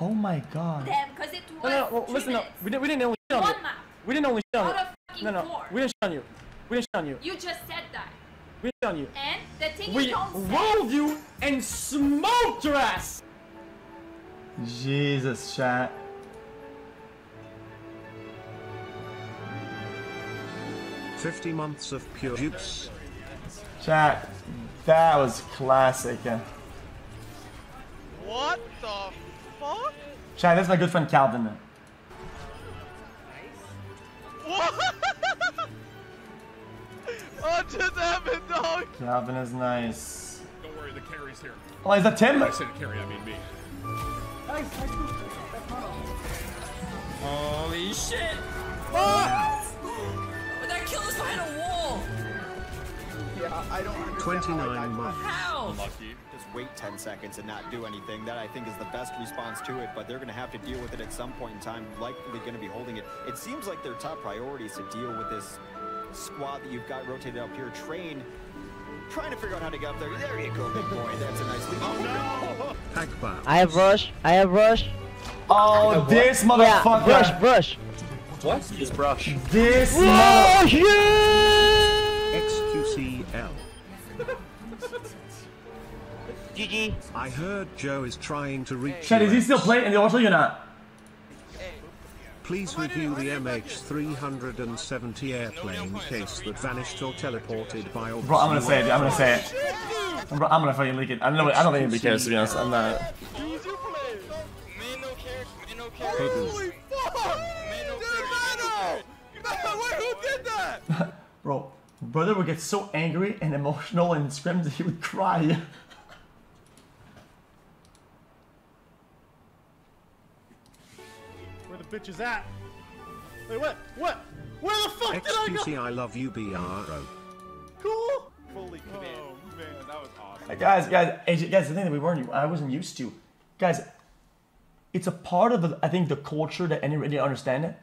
Oh my god. Damn, because it was No, no, no. Well, listen, no. minutes. We didn't. We didn't only shit on you. Map. We didn't only shit on Out you. of fucking No, no. four. We didn't shit on you. We didn't shit on you. You just said that. We didn't shit on you. And the thing We you don't say. rolled you and smoked your ass. Jesus, chat. Fifty months of pure juice. Chat. That was classic. Fuck? Chat, that's my good friend Calvin. What? what just happened, dog? Calvin is nice. Don't worry, the carry's here. Oh, is that Tim? I said carry, I mean me. Holy shit! But Yeah, I don't understand. Twenty-nine months. How? Lucky. Just wait 10 seconds and not do anything. That I think is the best response to it, but they're going to have to deal with it at some point in time. Likely going to be holding it. It seems like their top priority is to deal with this squad that you've got rotated up here. Train trying to figure out how to get up there. There you go, big boy. That's a nice lead. Oh, no! Hackbar. I have rush. I have rush. Oh, this Yeah, motherfucker. brush, brush. What? His brush. This mother. XQCL. GG. I heard Joe is trying to reach. Chat, is he still playing in the Ultra or not? Please review the MH370 airplane case that vanished or teleported by August. Bro, I'm gonna say it. I'm gonna say it. Bro, I'm gonna fucking leak it. I don't know. I don't think anybody cares to be honest. I'm not. Easy brother would get so angry and emotional and scrims that he would cry. Where the bitch is at? Wait, what? What? Where the fuck did I go? XQC I love you BRO. Cool. Fully oh, command. Oh man, that was awesome. guys, guys, hey, guys, the thing that we weren't, I wasn't used to, guys. It's a part of the, I think, the culture that anybody didn't understand it.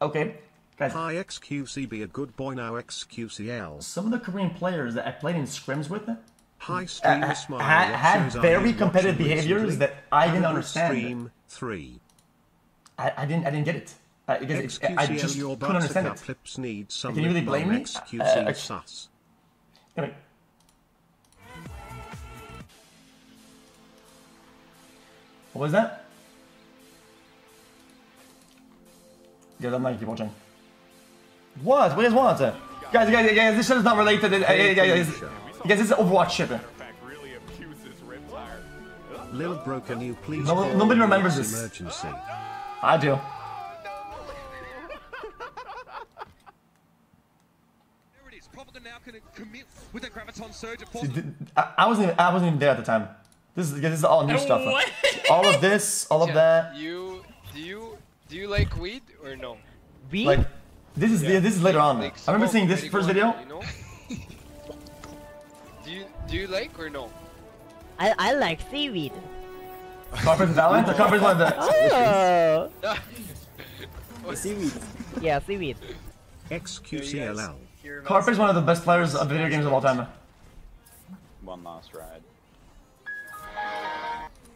Okay, guys. Hi XQC be a good boy now XQCL. Some of the Korean players that I played in scrims with Hi uh, smile. had, had very competitive behaviors recently? that I didn't Animal understand. Stream 3. I, I didn't, I didn't get it. Uh, because it, I just your couldn't understand it. clips need some Can you really blame me? XQC Uh, uh, sus. Anyway. What was that? Yeah, I'm not keep watching. What? What is what? Guys, guys, guys, this shit is not related. Uh, guys, guys, guys, this is Overwatch shit. In fact, really abuses Riptire. Lil Bro can you please No- call nobody remembers this. emergency. I do. There it is. Propaganda now can commit with the graviton surge See, th- I, I wasn't even, I wasn't even there at the time. This is this is all new stuff. What? All of this, all of that. You do you do you like weed or no? We? Like this is this is later on. Like I remember seeing this first video. You know? do you do you like or no? I, I like seaweed. Conference Valorant. The conference one of the. Oh. Seaweed. Yeah, seaweed. XQCLL. Carper is one of the best players of video games of all time. One last ride.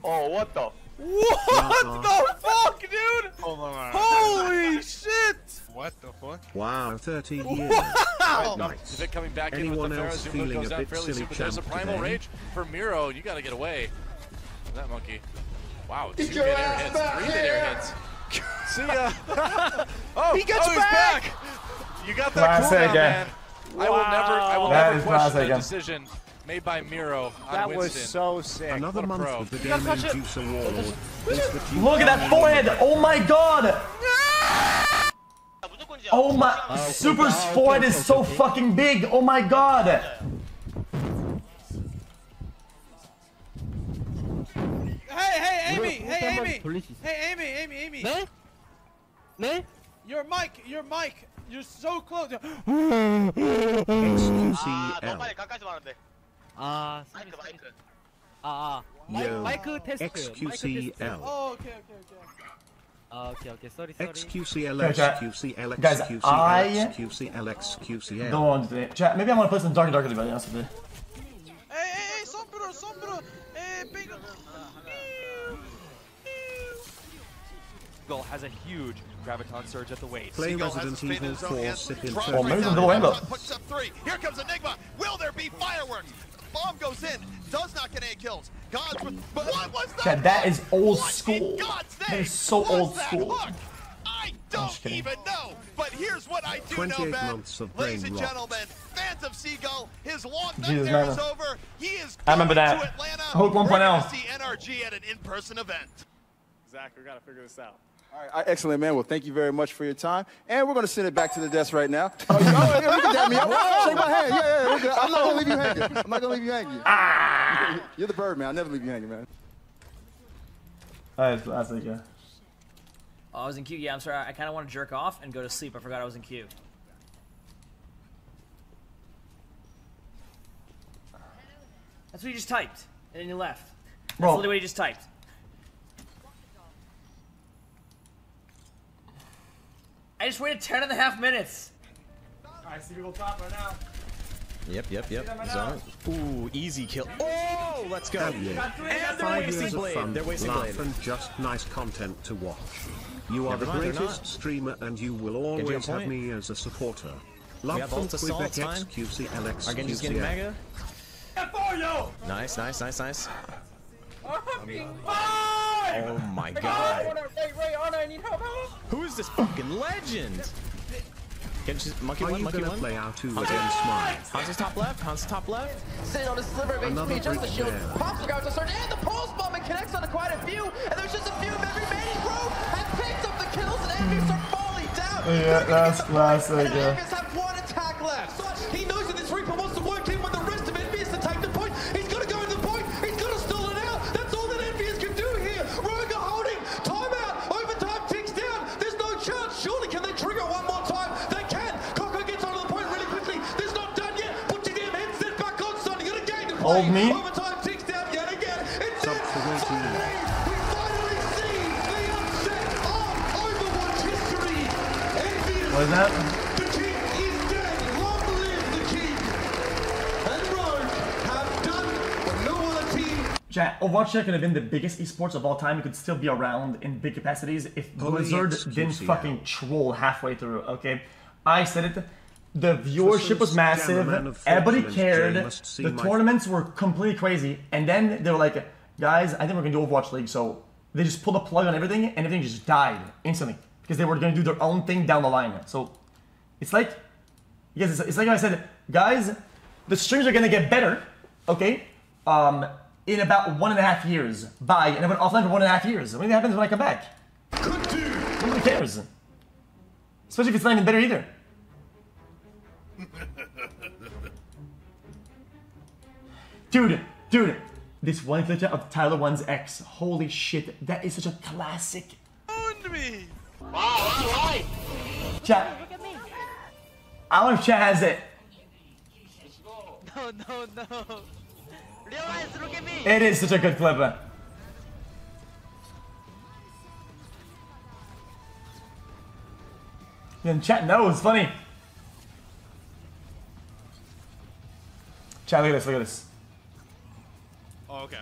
Oh, what the? What the fuck, dude? Hold on. Holy shit! What the fuck? Wow, 30 years. Wow! Nice. If it coming back in Anyone with the else Pharos, Zuma feeling goes a down bit fairly silly soon, but there's a primal today? rage for Miro. You gotta get away. That monkey. Wow, two Get your mid air ass hits, back three mid air here! hits. See ya. oh, He gets oh, he's back! back. You got that Classic, cooldown, yeah. man. I will never, I will That never question classic, that yeah. decision made by Miro on That was so sick. Another month pro. with the You gotta Game. Juice Award. is that you Look at that forehead! Oh my god! Oh my, Super's forehead is so fucking big. Oh my god! Hey, hey, Amy! Hey, Amy! Hey, Amy, Amy, Amy! 네? 네? Your mic, your mic! You're so close! XQCL. 가까이서 말하는데. 아, 쏘리, 마이크 쏘리. 마이크. 아, 아. Yo. 마이크 테스트. 마이크 테스트. XQCL. Oh, okay, okay, okay. 아, 오케이, 오케이. 쏘리, 쏘리. XQCL, Okay, chat. XQCL, Guys, XQCL, I- XQCL, XQCL. Don't want to Chat, maybe I'm gonna play some Dark and Darker to be honest with you. Hey, hey, hey, sombro, sombro! Hey, big... Seagull has a huge graviton surge at the waist. Play Resident Evil 4 Sip in Oh, maybe some double rainbow. Puts up three. Here comes Enigma. Will there be fireworks? Bomb goes in. Does not get any kills. Gods. But what was that? Chad, that is old school. God's name is so was old school. hook? I don't even know. But here's what I do know, 28 Ben. months of Ladies brain and rot. gentlemen, fans of Seagull, his long Jesus, nightmare man. over. He is I remember that. to Atlanta. Hook We're 1.0. gonna see NRG at an in-person event. Zach, we gotta figure this out. All right, all right, excellent, man. Well, thank you very much for your time. And we're going to send it back to the desk right now. Oh, you, oh, yeah, you can dab me up. Shake my hand. Yeah, yeah, we're. I'm not going to leave you hanging. I'm not going to leave you hanging. Ah! You're the bird, man. I'll never leave you hanging, man. That is classic, yeah. Oh, I was in queue. Yeah, I'm sorry. I kind of want to jerk off and go to sleep. I forgot I was in queue. That's what you just typed, and then you left. That's Bro. literally what you just typed. I just waited 10 and a half minutes. Alright, see people top right now. Yep, yep, yep. them Zone. Ooh, easy kill. Oh, let's go. Have you? And they're Five wasting years of blade. fun, They're wasting laugh, blade. and just nice content to watch. You are Never the mind, greatest streamer, and you will Genji on always have me as a supporter. Love have from ult assault, it's Quebec fine. XQCLX Our Genji's getting mega. For you! Nice, nice, nice, nice. Fine! Oh my god. Ray, Ray, Arna, I need help, help! Who is this fucking legend? Genji's monkey Are one, you monkey gonna one. play our two against mine? Hans is top left. Hans is top left. Sitting on a sliver of Another HP, just the shield. jab. Pops the guards surge, and the pulse bomb and connects onto quite a few. And there's just a few of every remaining row. And picks up the kills, and enemies are falling down. Yeah, that's classic, And yeah. Done what no other team Chat, Overwatch could have been the biggest esports of all time. It could still be around in big capacities if Blizzard didn't fucking troll halfway through, okay? I said it. The viewership was massive. scammer man of Everybody cared. Jay must see The tournaments were completely crazy. And then they were like, guys, I think we're gonna do Overwatch League. So they just pulled a plug on everything and everything just died instantly. Because they were gonna do their own thing down the line. So it's like, yes, it's, it's like I said, guys, the streams are gonna get better, okay? Um, in about one and a half years. Bye. And I went offline for one and a half years. What happens when I come back? Nobody cares. Especially if it's not even better either. Dude, dude, this one glitch of Tyler One's X. Holy shit, that is such a classic. Owned me. Chat. I don't know if chat has it. No, no, no. Realize, look at me. It is such a good clip. And chat knows, funny. Chat, look at this, look at this. Oh, okay.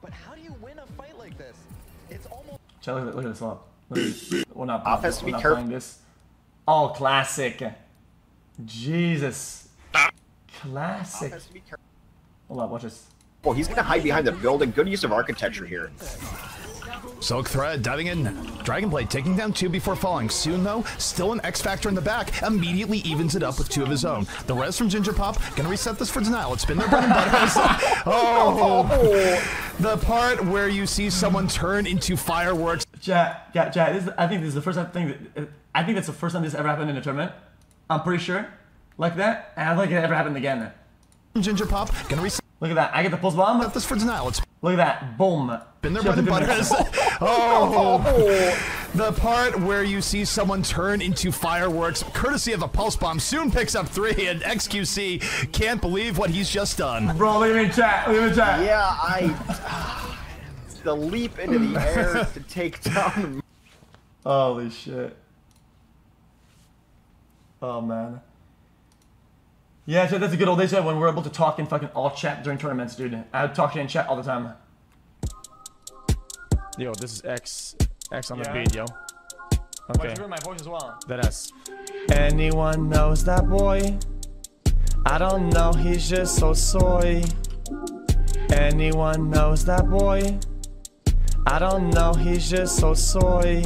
But how do you win a fight like this? It's almost Chat, look at, look at this, hold up. Look at this. We're not, Off has to we're be not careful. playing this. Oh, classic. Jesus. Classic. has to be careful. Hold up, watch this. Well, he's going to hide behind the building. Good use of architecture here. Silk Thread diving in. Dragonblade taking down two before falling. Soon, though, still an X Factor in the back, immediately evens it up with two of his own. The res from Ginger Pop, gonna reset this for denial. It's been their bread and butter. oh, the part where you see someone turn into fireworks. Chat, yeah, chat. This is, I think this is the first time thing. That, I think that's the first time this ever happened in a tournament. I'm pretty sure, like that, and I don't think it ever happened again. Ginger Pop, gonna reset Look at that. I get the pulse bomb. this for denial. It's Look at that. Boom. Been their Shut bread and the butter. difference. Oh. oh, the part where you see someone turn into fireworks, courtesy of a pulse bomb, soon picks up three, and XQC can't believe what he's just done. Bro, look at me in chat. Look at me in chat. Yeah, I. the leap into the air to take down. Holy shit. Oh man. Yeah, chat, that's a good old days when we're able to talk in fucking all chat during tournaments, dude. I would talk to you in chat all the time. Yo, this is X. X on Yeah. the beat, yo. Okay. my voice as well. Verás. Anyone knows that boy? I don't know, he's just so soy. Anyone knows that boy? I don't know, he's just so soy.